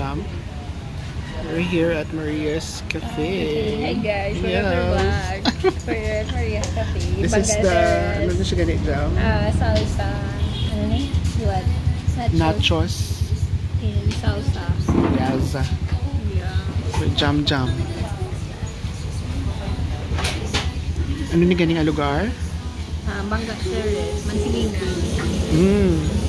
Welcome. We're here at Maria's Cafe. Hi guys, welcome Yes. vlog. We're at Maria's Cafe. This is the, ano na siya ganit jam? Ah, salsa. Ano ni? What? Nachos. And salsa. Yaza. Yeah. With jam jam. Ano ni ganing lugar? Ah, Bangga Terrace, Mansilingan. Mm.